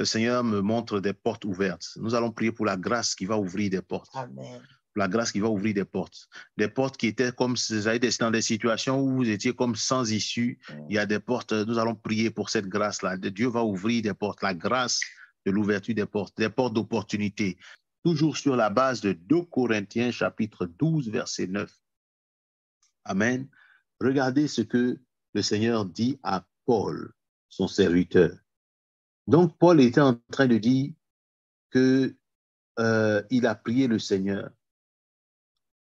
le Seigneur me montre des portes ouvertes. Nous allons prier pour la grâce qui va ouvrir des portes. Amen. La grâce qui va ouvrir des portes. Des portes qui étaient comme, vous avez des- dans des situations où vous étiez comme sans issue. Il y a des portes, nous allons prier pour cette grâce-là. Dieu va ouvrir des portes. La grâce de l'ouverture des portes, des portes d'opportunité. Toujours sur la base de 2 Corinthiens chapitre 12, verset 9. Amen. Regardez ce que le Seigneur dit à Paul, son serviteur. Donc, Paul était en train de dire que euh, a prié le Seigneur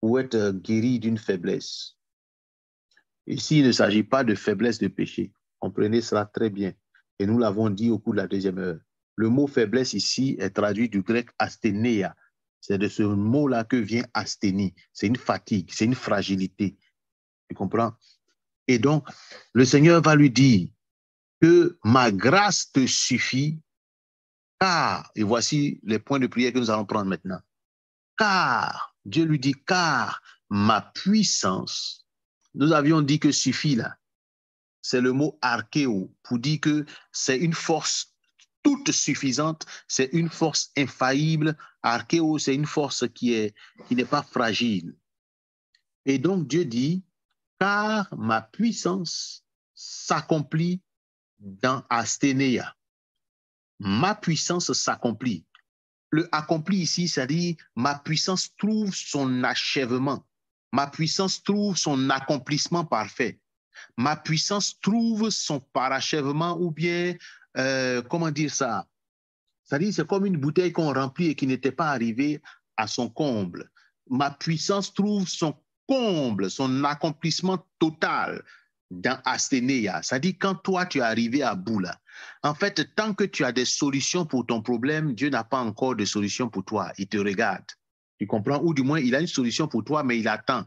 pour être guéri d'une faiblesse. Ici, il ne s'agit pas de faiblesse de péché. Comprenez cela très bien. Et nous l'avons dit au cours de la deuxième heure. Le mot faiblesse ici est traduit du grec asténéa. C'est de ce mot-là que vient asthénie. C'est une fatigue, c'est une fragilité. Tu comprends? Et donc, le Seigneur va lui dire que ma grâce te suffit, car, et voici les points de prière que nous allons prendre maintenant. Car, Dieu lui dit, car ma puissance, nous avions dit que suffit là, c'est le mot archéo pour dire que c'est une force toute suffisante, c'est une force infaillible. Archéo, c'est une force qui est qui n'est pas fragile. Et donc Dieu dit, car ma puissance s'accomplit dans Asténéa. Ma puissance s'accomplit. Le accompli ici, c'est-à-dire ma puissance trouve son achèvement. Ma puissance trouve son accomplissement parfait. Ma puissance trouve son parachèvement ou bien, euh, comment dire ça? C'est-à-dire, c'est comme une bouteille qu'on remplit et qui n'était pas arrivée à son comble. Ma puissance trouve son comble, son accomplissement total dans Asténéa. C'est-à-dire, quand toi, tu es arrivé à bout là, en fait, tant que tu as des solutions pour ton problème, Dieu n'a pas encore de solution pour toi. Il te regarde. Tu comprends? Ou du moins, il a une solution pour toi, mais il attend.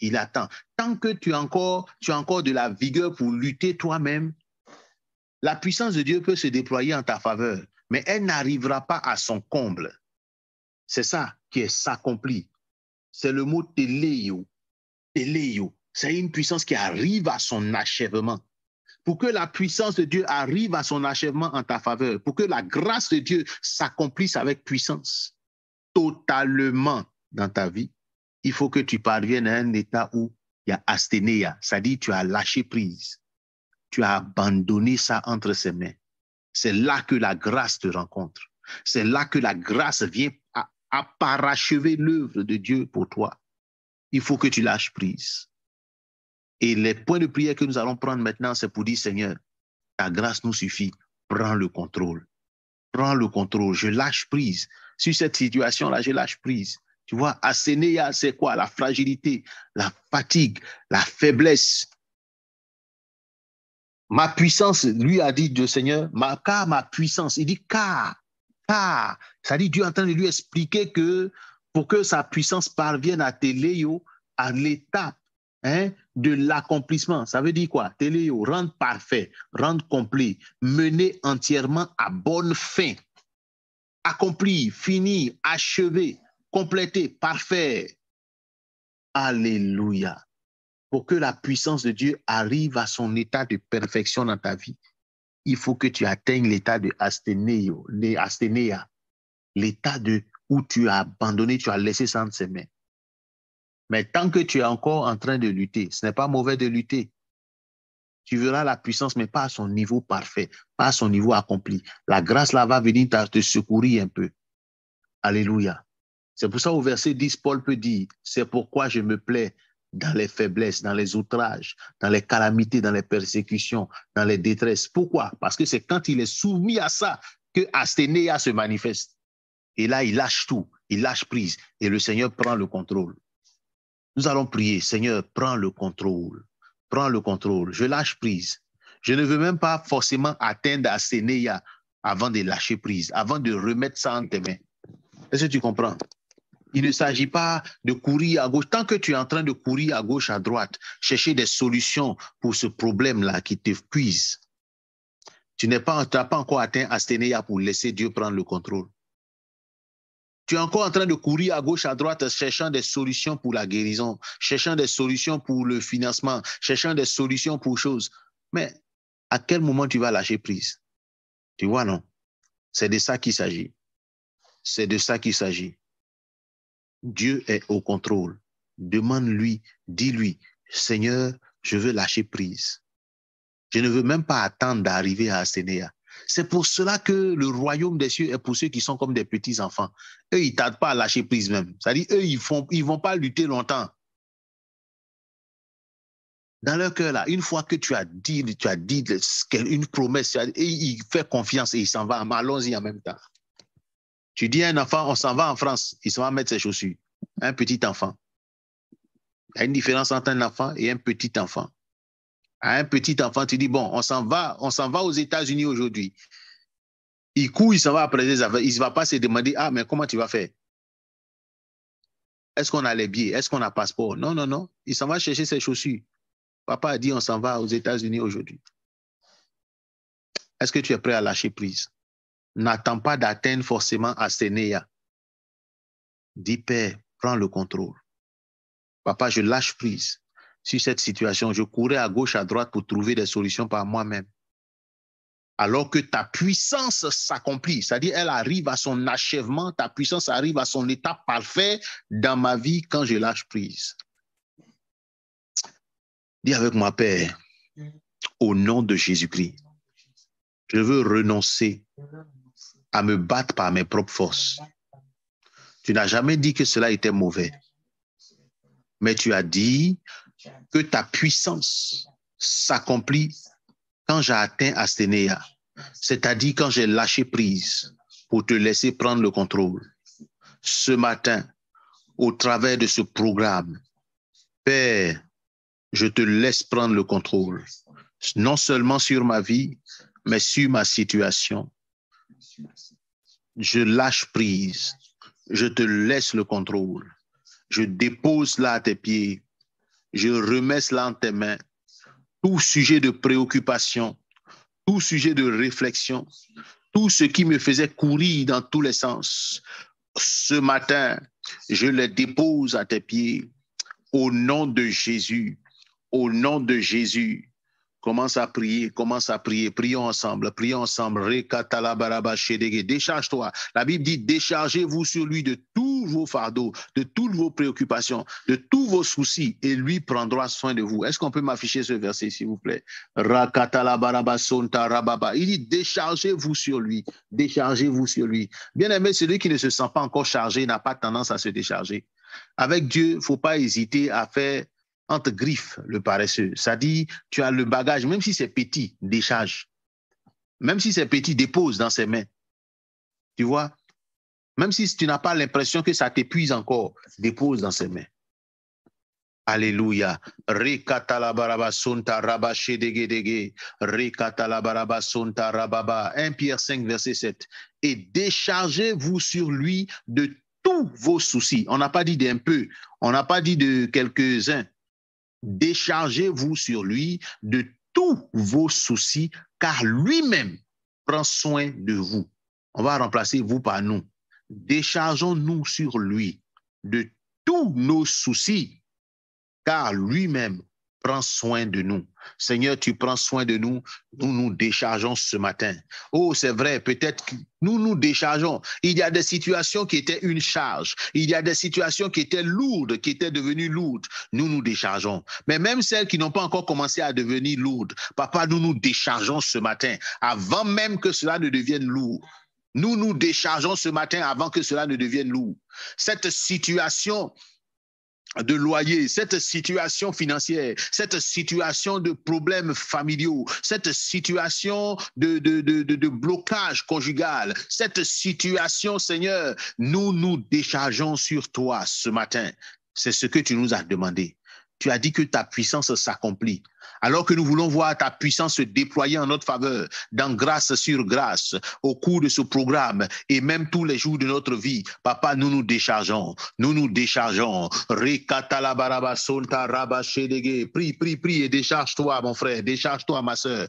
Il attend. Tant que tu as encore, tu as encore de la vigueur pour lutter toi-même, la puissance de Dieu peut se déployer en ta faveur, mais elle n'arrivera pas à son comble. C'est ça qui est s'accomplit. C'est le mot téléo. Téléo. C'est une puissance qui arrive à son achèvement. Pour que la puissance de Dieu arrive à son achèvement en ta faveur, pour que la grâce de Dieu s'accomplisse avec puissance totalement dans ta vie, il faut que tu parviennes à un état où il y a asténéa, c'est-à-dire tu as lâché prise, tu as abandonné ça entre ses mains. C'est là que la grâce te rencontre. C'est là que la grâce vient à parachever l'œuvre de Dieu pour toi. Il faut que tu lâches prise. Et les points de prière que nous allons prendre maintenant, c'est pour dire, Seigneur, ta grâce nous suffit. Prends le contrôle. Prends le contrôle. Je lâche prise. Sur cette situation-là, je lâche prise. Tu vois, Assénéa, c'est quoi? La fragilité, la fatigue, la faiblesse. Ma puissance, lui a dit Dieu Seigneur, ma, car ma puissance, il dit car, car, ça dit Dieu est en train de lui expliquer que pour que sa puissance parvienne à Téléo, à l'étape hein, de l'accomplissement. Ça veut dire quoi? Téléo, rendre parfait, rendre complet, mener entièrement à bonne fin, accompli, fini, achevé, complété, parfait. Alléluia. Pour que la puissance de Dieu arrive à son état de perfection dans ta vie, il faut que tu atteignes l'état de asténéo, l'état de où tu as abandonné, tu as laissé entre ses mains. Mais tant que tu es encore en train de lutter, ce n'est pas mauvais de lutter. Tu verras la puissance, mais pas à son niveau parfait, pas à son niveau accompli. La grâce là va venir te secourir un peu. Alléluia. C'est pour ça au verset 10, Paul peut dire, c'est pourquoi je me plais dans les faiblesses, dans les outrages, dans les calamités, dans les persécutions, dans les détresses. Pourquoi? Parce que c'est quand il est soumis à ça que Asténéa se manifeste. Et là, il lâche tout, il lâche prise et le Seigneur prend le contrôle. Nous allons prier, Seigneur, prends le contrôle, prends le contrôle, je lâche prise. Je ne veux même pas forcément atteindre Asténéa avant de lâcher prise, avant de remettre ça en tes mains. Est-ce que tu comprends? Il ne s'agit pas de courir à gauche. Tant que tu es en train de courir à gauche, à droite, chercher des solutions pour ce problème-là qui n'es pas, tu n'as pas encore atteint Asténéa pour laisser Dieu prendre le contrôle. Tu es encore en train de courir à gauche, à droite, cherchant des solutions pour la guérison, cherchant des solutions pour le financement, cherchant des solutions pour choses. Mais à quel moment tu vas lâcher prise? Tu vois, non? C'est de ça qu'il s'agit. C'est de ça qu'il s'agit. Dieu est au contrôle. Demande-lui, dis-lui, Seigneur, je veux lâcher prise. Je ne veux même pas attendre d'arriver à Asténéa. C'est pour cela que le royaume des cieux est pour ceux qui sont comme des petits enfants. Eux, ils ne tardent pas à lâcher prise même. C'est-à-dire, eux, ils ne vont pas lutter longtemps. Dans leur cœur, là, une fois que tu as dit, tu as dit une promesse, et il fait confiance et il s'en va. Allons-y en même temps. Tu dis à un enfant, on s'en va en France, il s'en va mettre ses chaussures. Un petit enfant. Il y a une différence entre un enfant et un petit enfant. À un petit enfant, tu dis, bon, on s'en va, on s'en va aux États-Unis aujourd'hui. Il court, il s'en va après des affaires. Il ne va pas se demander, ah, mais comment tu vas faire? Est-ce qu'on a les billets? Est-ce qu'on a passeport? Non, non, non. Il s'en va chercher ses chaussures. Papa a dit, on s'en va aux États-Unis aujourd'hui. Est-ce que tu es prêt à lâcher prise? N'attends pas d'atteindre forcément à Sénéa. Dis, Père, prends le contrôle. Papa, je lâche prise sur cette situation. Je courais à gauche, à droite pour trouver des solutions par moi-même. Alors que ta puissance s'accomplit, c'est-à-dire elle arrive à son achèvement, ta puissance arrive à son état parfait dans ma vie quand je lâche prise. Dis avec moi, Père, au nom de Jésus-Christ, je veux renoncer à me battre par mes propres forces. Tu n'as jamais dit que cela était mauvais, mais tu as dit que ta puissance s'accomplit quand j'ai atteint Asténéa, c'est-à-dire quand j'ai lâché prise pour te laisser prendre le contrôle. Ce matin, au travers de ce programme, Père, je te laisse prendre le contrôle, non seulement sur ma vie, mais sur ma situation. Je lâche prise, je te laisse le contrôle. Je dépose là à tes pieds je remets cela en tes mains. Tout sujet de préoccupation, tout sujet de réflexion, tout ce qui me faisait courir dans tous les sens. Ce matin, je les dépose à tes pieds au nom de Jésus. Au nom de Jésus, Commence à prier, commence à prier. Prions ensemble, prions ensemble. Décharge-toi. La Bible dit déchargez-vous sur lui de tous vos fardeaux, de toutes vos préoccupations, de tous vos soucis, et lui prendra soin de vous. Est-ce qu'on peut m'afficher ce verset, s'il vous plaît? Il dit déchargez-vous sur lui. Déchargez-vous sur lui. Bien aimé, celui qui ne se sent pas encore chargé n'a pas tendance à se décharger. Avec Dieu, il ne faut pas hésiter à faire entre griffes le paresseux. Ça dit, tu as le bagage, même si c'est petit, décharge. Même si c'est petit, dépose dans ses mains. Tu vois? Même si tu n'as pas l'impression que ça t'épuise encore, dépose dans ses mains. Alléluia. Rababa. 1 Pierre 5, verset 7. Et déchargez-vous sur lui de tous vos soucis. On n'a pas dit d'un peu, on n'a pas dit de quelques-uns déchargez-vous sur lui de tous vos soucis, car lui-même prend soin de vous. On va remplacer vous par nous. Déchargeons-nous sur lui de tous nos soucis, car lui-même prends soin de nous. Seigneur, tu prends soin de nous. Nous nous déchargeons ce matin. Oh, c'est vrai, peut-être que nous nous déchargeons. Il y a des situations qui étaient une charge. Il y a des situations qui étaient lourdes, qui étaient devenues lourdes. Nous nous déchargeons. Mais même celles qui n'ont pas encore commencé à devenir lourdes, papa, nous nous déchargeons ce matin, avant même que cela ne devienne lourd. Nous nous déchargeons ce matin avant que cela ne devienne lourd. Cette situation de loyer, cette situation financière, cette situation de problèmes familiaux, cette situation de, de, de, de, blocage conjugal, cette situation, Seigneur, nous nous déchargeons sur toi ce matin. C'est ce que tu nous as demandé. Tu as dit que ta puissance s'accomplit alors que nous voulons voir ta puissance se déployer en notre faveur, dans grâce sur grâce, au cours de ce programme et même tous les jours de notre vie. Papa, nous nous déchargeons, nous nous déchargeons. Prie, prie, prie et décharge-toi, mon frère, décharge-toi, ma soeur.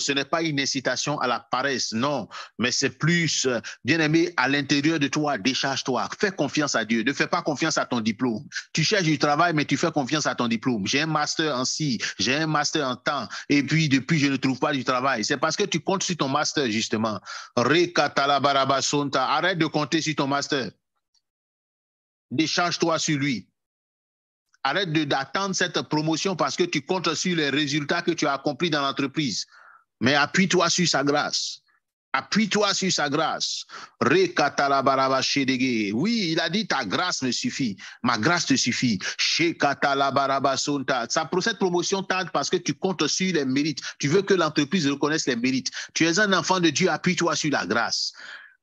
Ce n'est pas une incitation à la paresse, non, mais c'est plus, bien aimé, à l'intérieur de toi, décharge-toi. Fais confiance à Dieu. Ne fais pas confiance à ton diplôme. Tu cherches du travail, mais tu fais confiance à ton diplôme. J'ai un master en ci, j'ai un master en temps, et puis depuis, je ne trouve pas du travail. C'est parce que tu comptes sur ton master, justement. Arrête de compter sur ton master. Décharge-toi sur lui. Arrête d'attendre cette promotion parce que tu comptes sur les résultats que tu as accomplis dans l'entreprise. Mais appuie-toi sur sa grâce. Appuie-toi sur sa grâce. Oui, il a dit ta grâce me suffit. Ma grâce te suffit. Cette promotion tarde parce que tu comptes sur les mérites. Tu veux que l'entreprise reconnaisse les mérites. Tu es un enfant de Dieu. Appuie-toi sur la grâce.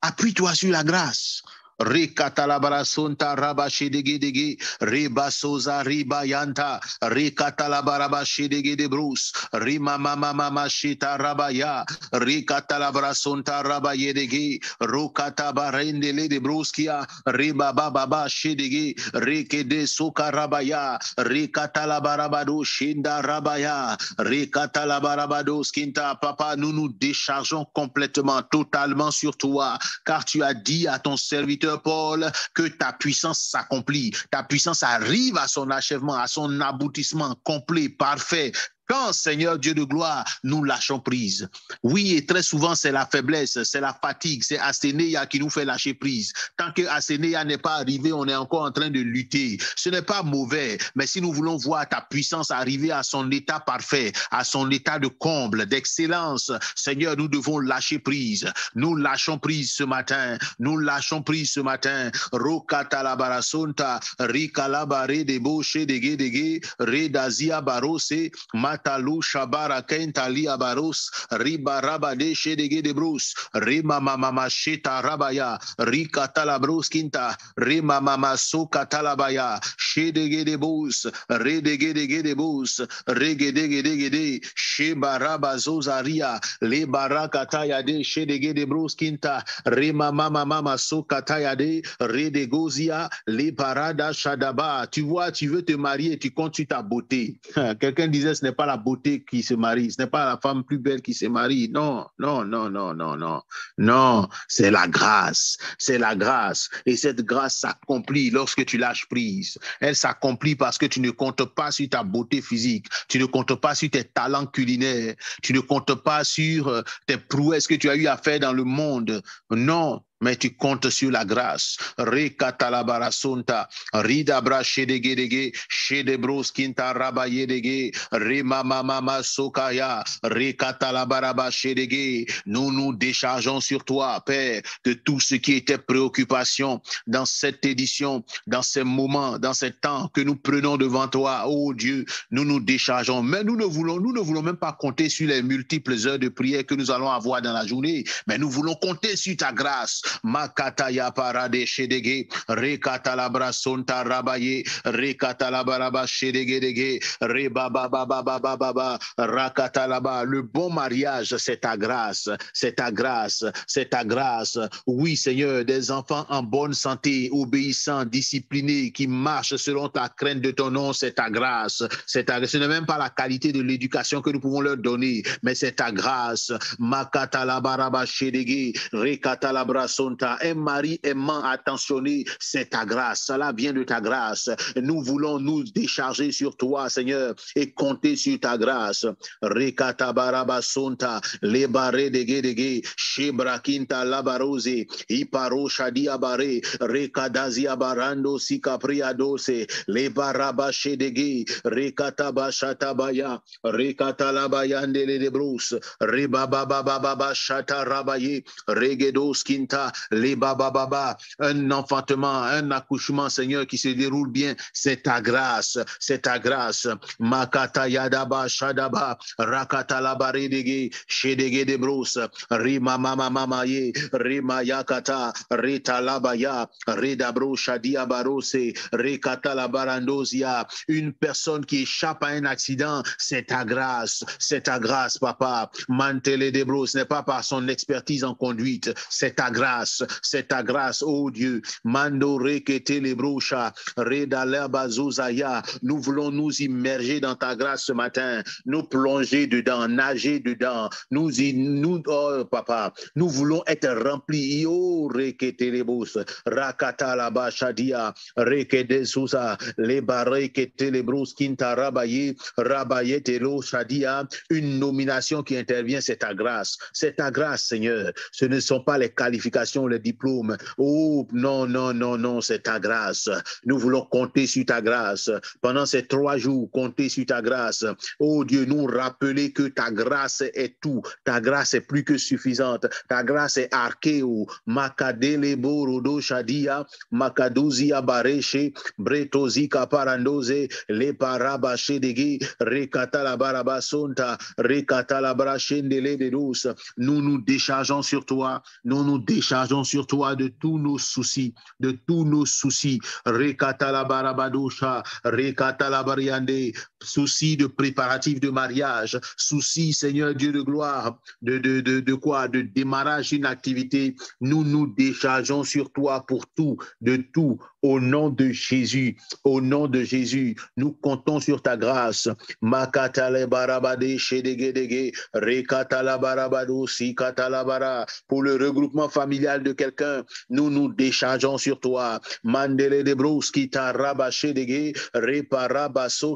Appuie-toi sur la grâce. Rekatalabarasonta raba shedegedege, reba soza riba yanta, rekatalabaraba shedegede brus, rima mama mama shita rabaya, rekatalabarasonta raba yedege, rokata barendele de bruskia, reba baba ba shedege, rekede soka rabaya, rekatalabarabado shinda rabaya, rekatalabarabado skinta, papa, nous nous déchargeons complètement, totalement sur toi, car tu as dit à ton serviteur Paul, que ta puissance s'accomplit, ta puissance arrive à son achèvement, à son aboutissement complet, parfait, quand, Seigneur Dieu de gloire, nous lâchons prise. Oui, et très souvent, c'est la faiblesse, c'est la fatigue, c'est Asténéa qui nous fait lâcher prise. Tant que Asténéa n'est pas arrivé, on est encore en train de lutter. Ce n'est pas mauvais, mais si nous voulons voir ta puissance arriver à son état parfait, à son état de comble, d'excellence, Seigneur, nous devons lâcher prise. Nous lâchons prise ce matin. Nous lâchons prise ce matin. Rokata la barasonta, rika la bare de de de redazia barose, Matalu Shabara Kentali Abarus, Riba Rabade Shedege de Bruce, Rima Mama Sheta Rabaya, Rika Talabrus Kinta, Rima Mama Suka Talabaya, Shedege de Bus, Redege de de Bus, Regedege de de, Sheba Raba Zozaria, Le Baraka Tayade, Shedege de Bruce Kinta, Rima Mama Mama Suka Tayade, Redegozia, Le Parada Shadaba. Tu vois, tu veux te marier, tu comptes sur ta beauté. Quelqu'un disait ce n'est pas la beauté qui se marie, ce n'est pas la femme plus belle qui se marie. Non, non, non, non, non, non. Non, c'est la grâce. C'est la grâce. Et cette grâce s'accomplit lorsque tu lâches prise. Elle s'accomplit parce que tu ne comptes pas sur ta beauté physique. Tu ne comptes pas sur tes talents culinaires. Tu ne comptes pas sur euh, tes prouesses que tu as eu à faire dans le monde. Non, mais tu comptes sur la grâce. Rekatalabarasonta, rida brashedegedege, shedebros kinta rabayedege, rima mama sokaya, rekatalabaraba shedege. Nous nous déchargeons sur toi, Père, de tout ce qui était préoccupation dans cette édition, dans ces moments, dans ces temps que nous prenons devant toi. Oh Dieu, nous nous déchargeons. Mais nous ne voulons, nous ne voulons même pas compter sur les multiples heures de prière que nous allons avoir dans la journée, mais nous voulons compter sur ta grâce makata ya parade shedege rekata la brasonta rabaye rekata la baraba shedege dege reba baba baba baba rakata la ba. Le bon mariage c'est ta grâce c'est ta grâce c'est ta grâce. Oui Seigneur des enfants en bonne santé obéissants disciplinés qui marchent selon ta crainte de ton nom c'est ta grâce. C'est ta ce n'est même pas la qualité de l'éducation que nous pouvons leur donner mais c'est ta grâce. Makata la baraba shedege rekata la un mari aimant, attentionné, c'est ta grâce. Cela vient de ta grâce. Nous voulons nous décharger sur toi, Seigneur, et compter sur ta grâce. Rekata baraba sonta, lebare dege dege, shebrakinta labarose, iparo shadia bare, rekadazia barando sikapriadose, lebaraba shedege, rekata bashata baya, rekata labayandele de brus, rebaba baba baba shata rabaye, regedos kinta, les baba un enfantement, un accouchement, Seigneur, qui se déroule bien, c'est ta grâce, c'est ta grâce. Makata yadaba shadaba, rakata labaridege, shedege de bros, rima mama mama ye, rima yakata, rita labaya, reda bro shadia barose, rekata labarandozia, une personne qui échappe à un accident, c'est ta grâce, c'est ta grâce, papa. Mantele de ce n'est pas par son expertise en conduite, c'est ta grâce grâce, c'est ta grâce, oh Dieu. Mando rekete bazozaya. Nous voulons nous immerger dans ta grâce ce matin, nous plonger dedans, nager dedans. Nous, nous oh papa, nous voulons être remplis. Oh rekete lebos, rakata la bachadia, rekede sousa, les barre kete lebros kinta rabaye, rabaye telo shadia. Une nomination qui intervient, c'est ta grâce. C'est ta grâce, Seigneur. Ce ne sont pas les qualifications, les diplômes. Oh, non, non, non, non, c'est ta grâce. Nous voulons compter sur ta grâce. Pendant ces trois jours, compter sur ta grâce. Oh Dieu, nous rappeler que ta grâce est tout. Ta grâce est plus que suffisante. Ta grâce est archéo. Makadele borodo shadia. Nous nous déchargeons sur toi. Nous nous déchargeons sur toi de tous nos soucis, de tous nos soucis. Rekata la barabadosha, rekata la bariande, soucis de préparatifs de mariage, soucis, Seigneur Dieu de gloire, de, de quoi? De démarrage d'une activité. Nous nous déchargeons sur toi pour tout, de tout, au nom de Jésus. Au nom de Jésus, nous comptons sur ta grâce. Pour le regroupement familial de quelqu'un, nous nous déchargeons sur toi. Mandele de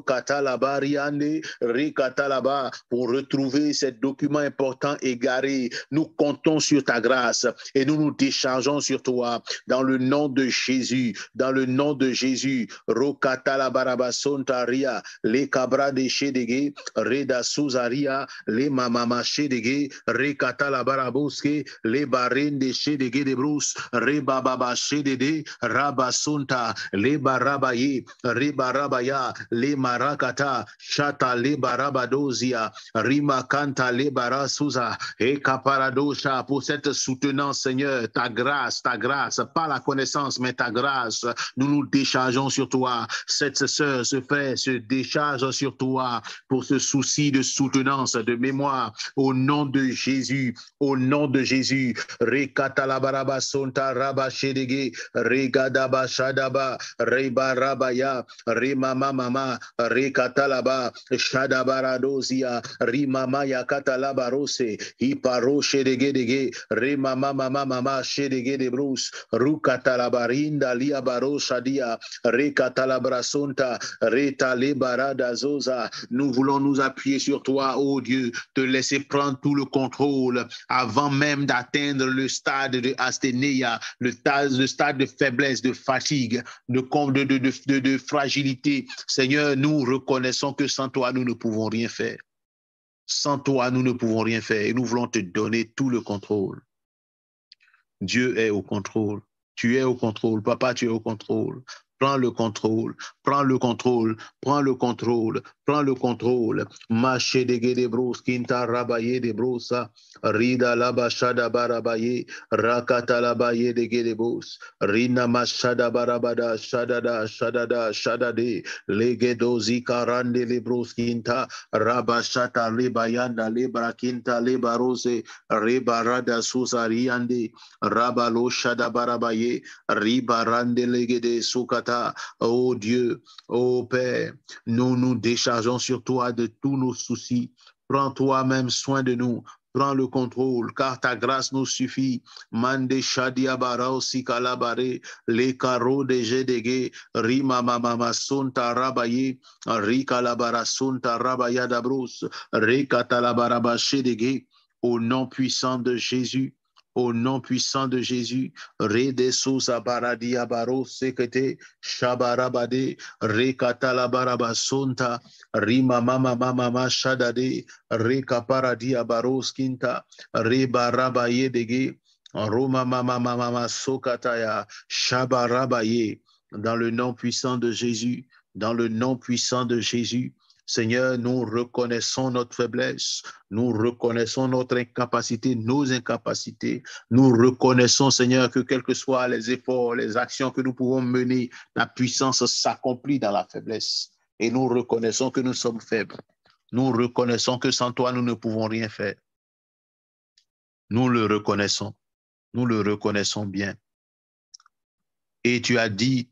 katalabariande, rekatalaba. Pour retrouver ces documents importants égarés, nous comptons sur ta grâce et nous nous déchargeons sur toi. Dans le nom de Jésus, dans le nom de Jésus, rokatala barabasontaria, les cabra de shedege, reda suzaria, les mamama shedege, rekatala baraboske, les barines de shedege de brousse, rebababa rabasonta, les barabaye, rebarabaya, les marakata, shata le barabadozia, rima kanta le barasuza, et caparadosha, pour cette soutenance, Seigneur, ta grâce, ta grâce, pas la connaissance, mais ta grâce, nous nous déchargeons sur toi. Cette sœur, ce frère se décharge sur toi pour ce souci de soutenance, de mémoire. Au nom de Jésus, au nom de Jésus. Rekatalabaraba sonta raba shedege, regadaba shadaba, reba rabaya, remama mama, rekatalaba, shadabaradozia, rimama yakatalabarose, hiparo shedege dege, remama mama mama shedege de brus, rukatalabarinda Nous voulons nous appuyer sur toi, oh Dieu, te laisser prendre tout le contrôle avant même d'atteindre le stade de asthénéia, le stade, de faiblesse, de fatigue, de, de fragilité. Seigneur, nous reconnaissons que sans toi, nous ne pouvons rien faire. Sans toi, nous ne pouvons rien faire et nous voulons te donner tout le contrôle. Dieu est au contrôle. Tu es au contrôle. Papa, tu es au contrôle. Prends le contrôle, prends le contrôle, prends le contrôle, prends le contrôle. Mache de de bros, kinta rabaye de brosa, rida laba shada barabaye, rakata labaye de gede bros, rina mashada barabada, shadada, shadada, shadade, legedozi karande le bros kinta, rabashata lebayanda lebra kinta lebarose, rebarada susariande, rabalo shada barabaye, ribarande legede sukata. Oh Dieu, oh Père, nous nous déchargeons sur toi de tous nos soucis. Prends toi-même soin de nous. Prends le contrôle, car ta grâce nous suffit. Mande shadia si kalabare, le caro de jedege, rima mama sunta rabaye, rika labara sunta rabaya dabrus, rika talabaraba shedege, au nom puissant de Jésus. Au nom puissant de Jésus, Redesus abaradi abaro sekete, shabarabade, rekatalabarabasonta, rima mama mama shadade, rekaparadi abaroskinta, rebaraba yedege, Roma mama mama sokataya, shabarabaye, dans le nom puissant de Jésus, dans le nom puissant de Jésus, Seigneur, nous reconnaissons notre faiblesse, nous reconnaissons notre incapacité, nos incapacités. Nous reconnaissons, Seigneur, que quels que soient les efforts, les actions que nous pouvons mener, la puissance s'accomplit dans la faiblesse. Et nous reconnaissons que nous sommes faibles. Nous reconnaissons que sans toi, nous ne pouvons rien faire. Nous le reconnaissons. Nous le reconnaissons bien. Et tu as dit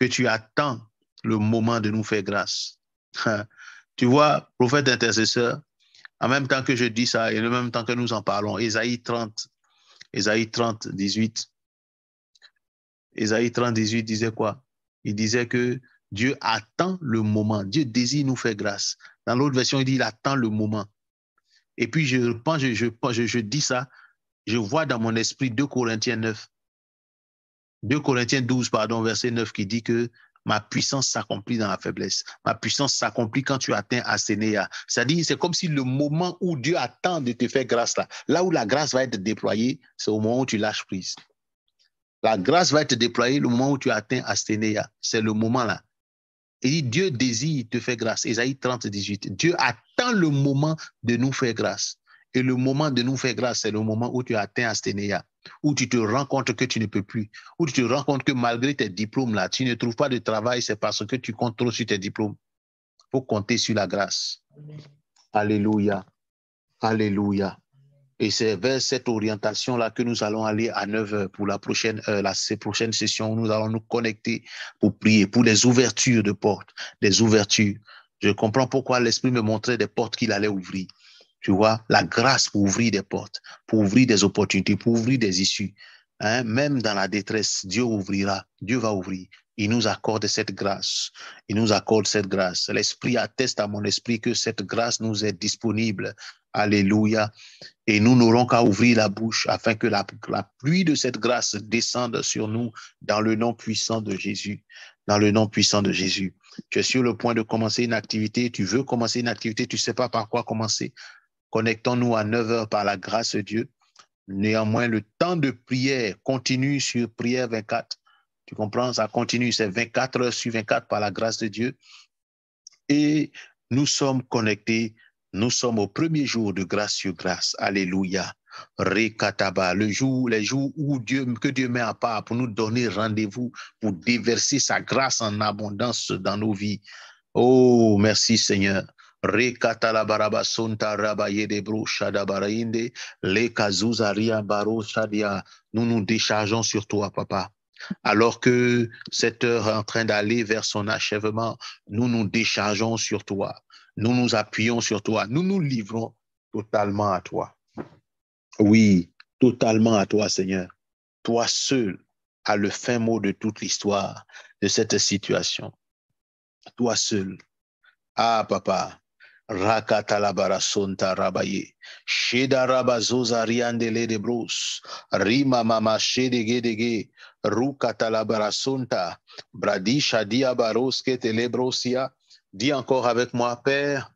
que tu attends le moment de nous faire grâce. tu vois, prophète intercesseur, en même temps que je dis ça et en même temps que nous en parlons, Ésaïe 30, Ésaïe 30, 18. Ésaïe 30, 18 disait quoi? Il disait que Dieu attend le moment. Dieu désire nous faire grâce. Dans l'autre version, il dit il attend le moment. Et puis, je pense, je, je, je dis ça, je vois dans mon esprit 2 Corinthiens 9. 2 Corinthiens 12, pardon, verset 9, qui dit que ma puissance s'accomplit dans la faiblesse. Ma puissance s'accomplit quand tu atteins Assénéa. C'est-à-dire, c'est comme si le moment où Dieu attend de te faire grâce là, là où la grâce va être déployée, c'est au moment où tu lâches prise. La grâce va être déployée le moment où tu atteins Asténéa. C'est le moment là. Et Dieu désire te faire grâce. Ésaïe 30, 18. Dieu attend le moment de nous faire grâce. Et le moment de nous faire grâce, c'est le moment où tu atteins Asténéa, où tu te rends compte que tu ne peux plus, où tu te rends compte que malgré tes diplômes là, tu ne trouves pas de travail, c'est parce que tu comptes trop sur tes diplômes. Il faut compter sur la grâce. Alléluia. Alléluia. Et c'est vers cette orientation-là que nous allons aller à 9 heures pour la prochaine, euh, la session. Nous allons nous connecter pour prier, pour les ouvertures de portes, des ouvertures. Je comprends pourquoi l'Esprit me montrait des portes qu'il allait ouvrir. Tu vois, la grâce pour ouvrir des portes, pour ouvrir des opportunités, pour ouvrir des issues. Hein? Même dans la détresse, Dieu ouvrira, Dieu va ouvrir. Il nous accorde cette grâce. Il nous accorde cette grâce. L'Esprit atteste à mon esprit que cette grâce nous est disponible Alléluia. Et nous n'aurons qu'à ouvrir la bouche afin que la, pluie de cette grâce descende sur nous dans le nom puissant de Jésus. Dans le nom puissant de Jésus. Tu es sur le point de commencer une activité, tu veux commencer une activité, tu ne sais pas par quoi commencer. Connectons-nous à 9 heures par la grâce de Dieu. Néanmoins, le temps de prière continue sur prière 24. Tu comprends? Ça continue, c'est 24 heures sur 24 par la grâce de Dieu. Et nous sommes connectés nous sommes au premier jour de grâce sur grâce. Alléluia. Rekataba, le jour, les jours où Dieu, que Dieu met à part pour nous donner rendez-vous, pour déverser sa grâce en abondance dans nos vies. Oh, merci Seigneur. Nous nous déchargeons sur toi, papa. Alors que cette heure est en train d'aller vers son achèvement, nous nous déchargeons sur toi. Nous nous appuyons sur toi. Nous nous livrons totalement à toi. Oui, totalement à toi, Seigneur. Toi seul as le fin mot de toute l'histoire de cette situation. Toi seul. Ah, papa. Rakatalabara sonta rabaye. Sheda rabazoza riandele de bros. Rima mama shedegedege. Rukatalabara sonta. Bradisha telebrosia. Dis encore avec moi, Père,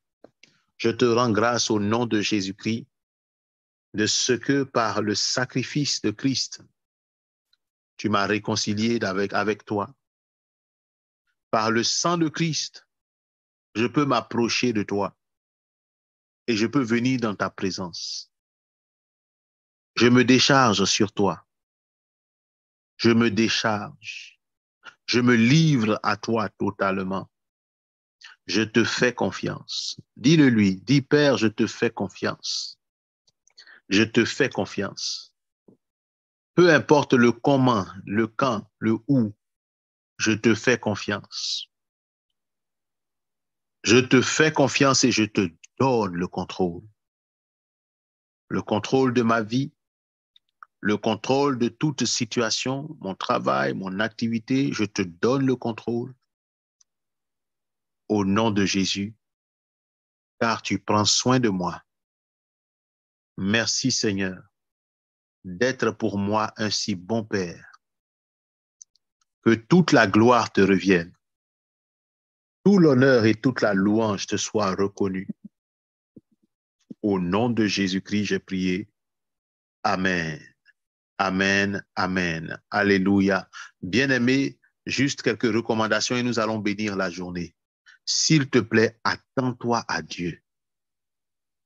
je te rends grâce au nom de Jésus-Christ de ce que par le sacrifice de Christ, tu m'as réconcilié avec, avec toi. Par le sang de Christ, je peux m'approcher de toi et je peux venir dans ta présence. Je me décharge sur toi. Je me décharge. Je me livre à toi totalement je te fais confiance. Dis-le lui, dis Père, je te fais confiance. Je te fais confiance. Peu importe le comment, le quand, le où, je te fais confiance. Je te fais confiance et je te le contrôle. Le contrôle de ma vie, le contrôle de toute situation, mon travail, mon activité, je te donne le contrôle au nom de Jésus, car tu prends soin de moi. Merci Seigneur d'être pour moi un si bon Père. Que toute la gloire te revienne. Tout l'honneur et toute la louange te soient reconnus. Au nom de Jésus-Christ, j'ai prié. Amen. Amen. Amen. Alléluia. Bien-aimés, juste quelques recommandations et nous allons bénir la journée. S'il te plaît, attends-toi à Dieu.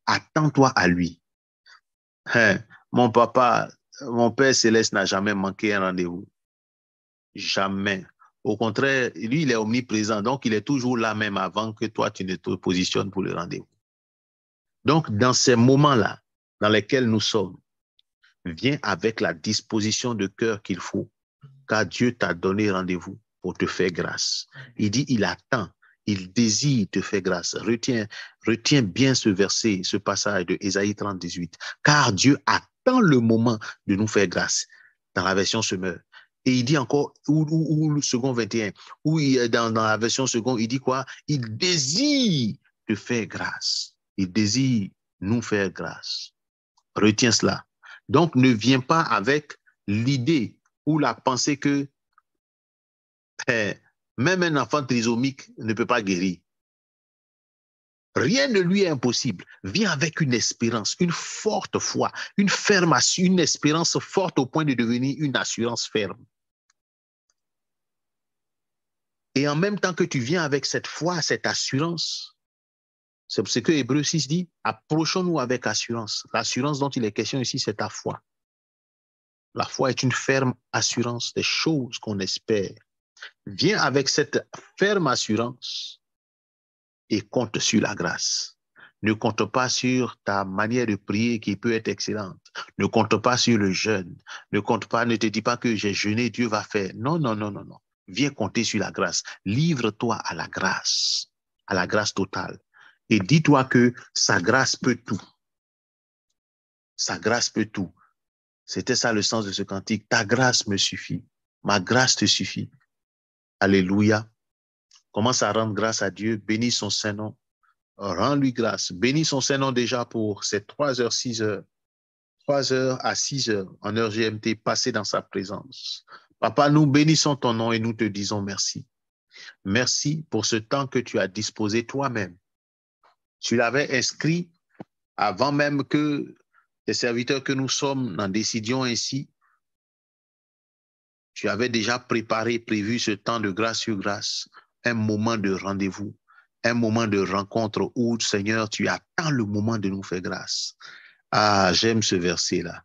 Attends-toi à lui. Hein, mon papa, mon Père céleste n'a jamais manqué un rendez-vous. Jamais. Au contraire, lui, il est omniprésent, donc il est toujours là même avant que toi, tu ne te positionnes pour le rendez-vous. Donc, dans ces moments-là, dans lesquels nous sommes, Viens avec la disposition de cœur qu'il faut, car Dieu t'a donné rendez-vous pour te faire grâce. Il dit, il attend, il désire te faire grâce. Retiens, bien ce verset, ce passage de Ésaïe 30, 18, car Dieu attend le moment de nous faire grâce. Dans la version semeur. Et il dit encore, ou, le second 21, ou dans, dans la version second, il dit quoi? Il désire te faire grâce. Il désire nous faire grâce. Retiens cela. Donc, ne viens pas avec l'idée ou la pensée que eh, même un enfant trisomique ne peut pas guérir. Rien ne lui est impossible. Viens avec une espérance, une forte foi, une ferme, une espérance forte au point de devenir une assurance ferme. Et en même temps que tu viens avec cette foi, cette assurance, c'est ce que Hébreu 6 dit, approchons-nous avec assurance. L'assurance dont il est question ici, c'est ta foi. La foi est une ferme assurance des choses qu'on espère. Viens avec cette ferme assurance et compte sur la grâce. Ne compte pas sur ta manière de prier qui peut être excellente. Ne compte pas sur le jeûne. Ne compte pas, ne te dis pas que j'ai jeûné, Dieu va faire. Non, non, non, non, non. Viens compter sur la grâce. Livre-toi à la grâce, à la grâce totale et dis-toi que sa grâce peut tout. Sa grâce peut tout. C'était ça le sens de ce cantique. Ta grâce me suffit. Ma grâce te suffit. Alléluia. Commence à rendre grâce à Dieu. Bénis son Saint-Nom. Rends-lui grâce. Bénis son Saint-Nom déjà pour ces trois heures, six heures. Trois heures à six heures en heure GMT passées dans sa présence. Papa, nous bénissons ton nom et nous te disons merci. Merci pour ce temps que tu as disposé toi-même tu l'avais inscrit avant même que les serviteurs que nous sommes n'en décidions ainsi. Tu avais déjà préparé, prévu ce temps de grâce sur grâce, un moment de rendez-vous, un moment de rencontre où, Seigneur, tu attends le moment de nous faire grâce. Ah, j'aime ce verset-là.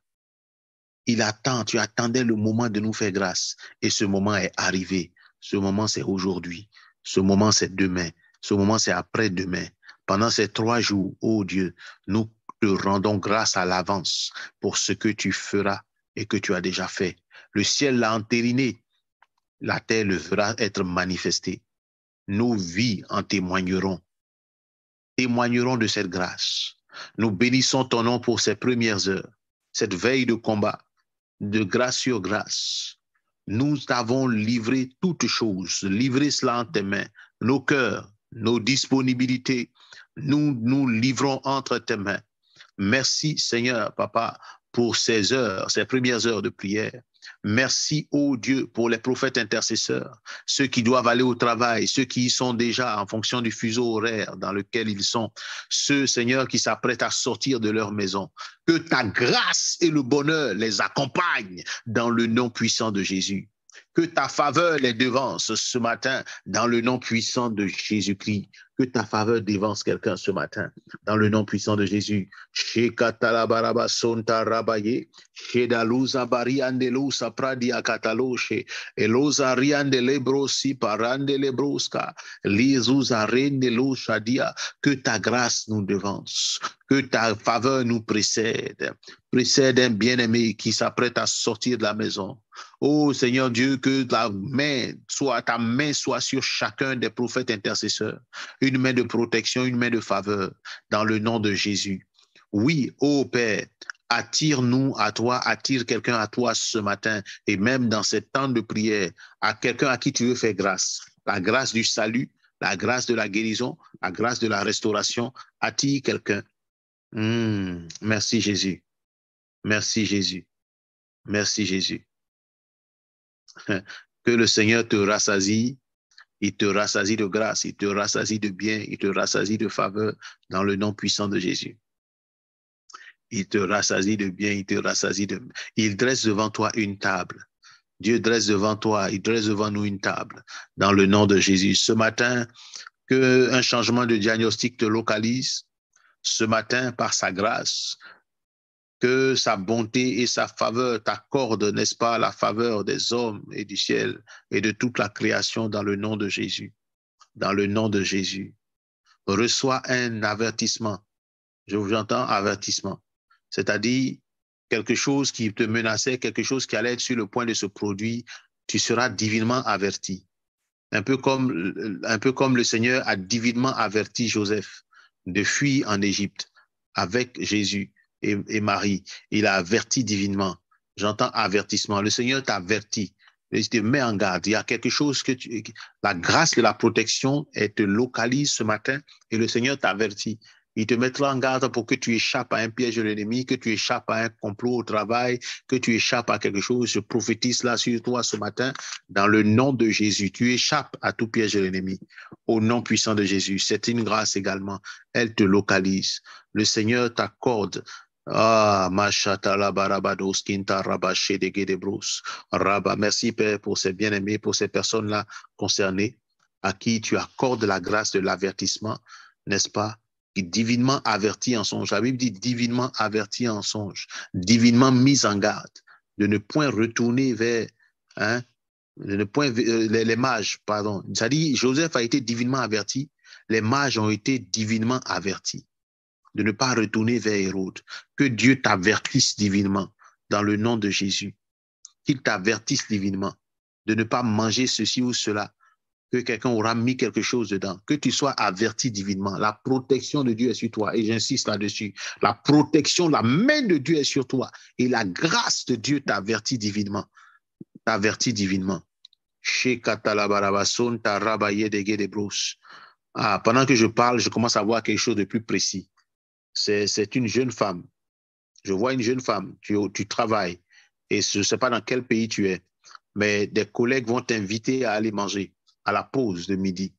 Il attend, tu attendais le moment de nous faire grâce et ce moment est arrivé. Ce moment, c'est aujourd'hui. Ce moment, c'est demain. Ce moment, c'est après-demain. Pendant ces trois jours, ô Dieu, nous te rendons grâce à l'avance pour ce que tu feras et que tu as déjà fait. Le ciel l'a entériné, la terre le fera être manifestée. Nos vies en témoigneront, témoigneront de cette grâce. Nous bénissons ton nom pour ces premières heures, cette veille de combat, de grâce sur grâce. Nous t'avons livré toutes choses, livré cela en tes mains, nos cœurs, nos disponibilités, nous nous livrons entre tes mains. Merci Seigneur, Papa, pour ces heures, ces premières heures de prière. Merci, ô Dieu, pour les prophètes intercesseurs, ceux qui doivent aller au travail, ceux qui y sont déjà en fonction du fuseau horaire dans lequel ils sont, ceux, Seigneur, qui s'apprêtent à sortir de leur maison. Que ta grâce et le bonheur les accompagnent dans le nom puissant de Jésus. Que ta faveur les devance ce matin dans le nom puissant de Jésus-Christ. Que ta faveur dévance quelqu'un ce matin. Dans le nom puissant de Jésus. Que ta grâce nous devance, que ta faveur nous précède, précède un bien-aimé qui s'apprête à sortir de la maison. Oh Seigneur Dieu, que ta main soit, sur chacun des prophètes intercesseurs. Main de protection, une main de faveur, dans le nom de Jésus. Oui, ô Père, attire-nous à toi, attire quelqu'un à toi ce matin et même dans ces temps de prière, à quelqu'un à qui tu veux faire grâce. La grâce du salut, la grâce de la guérison, la grâce de la restauration. Attire quelqu'un. Hmm, merci Jésus. Merci Jésus. Merci Jésus. Que le Seigneur te rassasie. Il te rassasie de grâce, il te rassasie de bien, il te rassasie de faveur dans le nom puissant de Jésus. Il te rassasie de bien, il te rassasie de... Il dresse devant toi une table. Dieu dresse devant toi, il dresse devant nous une table dans le nom de Jésus. Ce matin, que un changement de diagnostic te localise. Ce matin, par sa grâce, que sa bonté et sa faveur t'accordent, n'est-ce pas, la faveur des hommes et du ciel et de toute la création dans le nom de Jésus. Dans le nom de Jésus. Reçois un avertissement. Je vous entends avertissement. C'est-à-dire quelque chose qui te menaçait, quelque chose qui allait être sur le point de se produire, tu seras divinement averti. Un peu comme, un peu comme le Seigneur a divinement averti Joseph de fuir en Égypte avec Jésus et, Marie. Il a averti divinement. J'entends avertissement. Le Seigneur t'avertit. Il te met en garde. Il y a quelque chose que tu, la grâce de la protection, elle te localise ce matin et le Seigneur t'avertit. Il te mettra en garde pour que tu échappes à un piège de l'ennemi, que tu échappes à un complot au travail, que tu échappes à quelque chose. Je prophétise là sur toi ce matin dans le nom de Jésus. Tu échappes à tout piège de l'ennemi au nom puissant de Jésus. C'est une grâce également. Elle te localise. Le Seigneur t'accorde ah, Machatala Barabados, Kinta Rabaché de Gedebros. Rabba, merci Père pour ces bien-aimés, pour ces personnes-là concernées, à qui tu accordes la grâce de l'avertissement, n'est-ce pas? divinement averti en songe. La Bible dit divinement averti en songe, divinement mis en garde, de ne point retourner vers, hein, de ne point, euh, les, mages, pardon. Ça dit, Joseph a été divinement averti, les mages ont été divinement avertis de ne pas retourner vers Hérode. Que Dieu t'avertisse divinement dans le nom de Jésus. Qu'il t'avertisse divinement de ne pas manger ceci ou cela que quelqu'un aura mis quelque chose dedans, que tu sois averti divinement. La protection de Dieu est sur toi, et j'insiste là-dessus. La protection, la main de Dieu est sur toi, et la grâce de Dieu t'avertit divinement. T'avertit divinement. Ah, pendant que je parle, je commence à voir quelque chose de plus précis. C'est une jeune femme. Je vois une jeune femme, tu, travailles, et je ne sais pas dans quel pays tu es, mais des collègues vont t'inviter à aller manger à la pause de midi,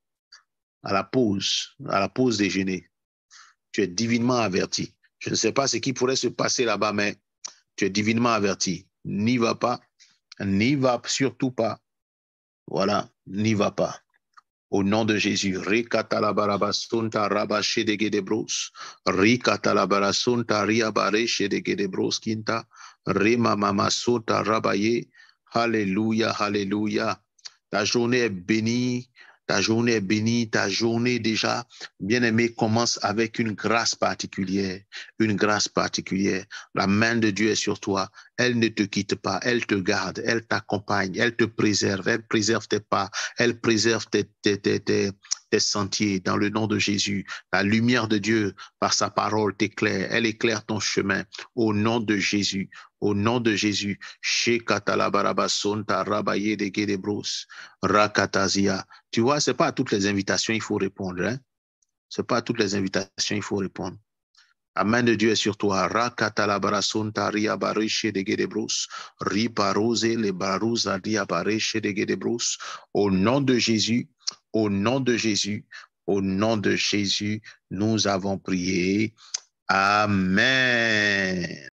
à la pause, à la pause déjeuner. Tu es divinement averti. Je ne sais pas ce qui pourrait se passer là-bas, mais tu es divinement averti. N'y va pas, n'y va surtout pas. Voilà, n'y va pas. Au nom de Jésus, Rikatalabarabastunta rabache de gedebros, Rikatalabarastunta riabareche de gedebros kinta, Rima mamasota rabaye. Alléluia, Alléluia. Ta journée est bénie. Ta journée est bénie, ta journée déjà, bien-aimé, commence avec une grâce particulière, une grâce particulière. La main de Dieu est sur toi. Elle ne te quitte pas, elle te garde, elle t'accompagne, elle te préserve, elle préserve tes pas, elle préserve tes sentiers dans le nom de Jésus. La lumière de Dieu, par sa parole, t'éclaire. Elle éclaire ton chemin au nom de Jésus. Au nom de Jésus. Rakatazia. Tu vois, c'est pas à toutes les invitations il faut répondre. Hein? C'est pas à toutes les invitations il faut répondre. La main de Dieu est sur toi. Au nom de Jésus, au nom de Jésus, au nom de Jésus, nous avons prié. Amen.